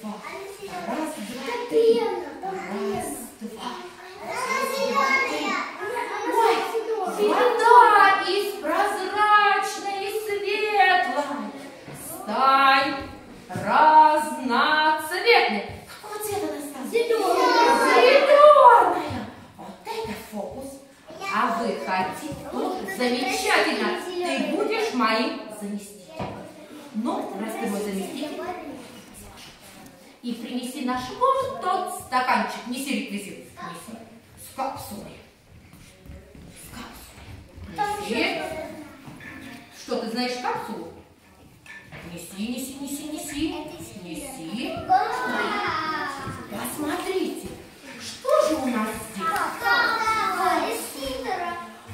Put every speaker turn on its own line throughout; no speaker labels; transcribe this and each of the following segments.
два. Раз, из прозрачной и светлой. Стань разноцветной. Какого цвета она
стала?
Зеленая. Зеленая. Вот это фокус. А вы хотите? Замечательно. Ты будешь моим заместителем. Но раз ты мой заместитель, и принеси наш вот тот стаканчик. Неси реквизит. С капсулой. С капсулой. Неси. Что, ты знаешь капсулу? Неси, неси, неси. Неси. Посмотрите, что же у нас здесь?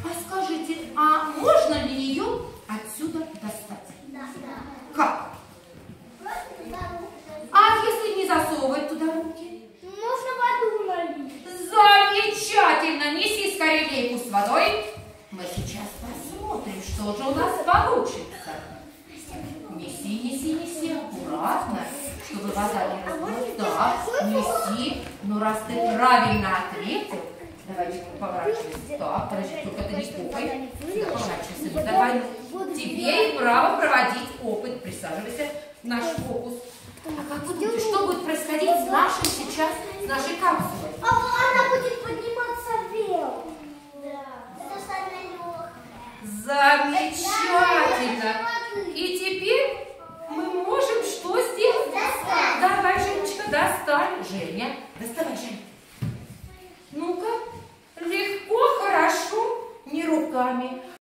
А скажите, а можно ли ее отсюда достать? Как? А если не засовывать туда руки?
Можно воду налить.
Замечательно! Неси скорее лейку с водой. Мы сейчас посмотрим, что же у нас получится. Неси, неси, неси аккуратно, чтобы вода не разлилась. Так, неси. Ну, раз ты правильно ответил, давайте поворачивайся. Так, подожди, только ты не пухай. Сюда поворачивайся. Ну, давай. Тебе и право проводить опыт. Присаживайся в наш фокус. Как вы думаете, что будет происходить с нашей сейчас, с нашей капсулой?
А она будет подниматься вверх.
Замечательно! И теперь мы можем что сделать?
Достать.
Давай, Женечка, достань. Женя, доставай, Женя.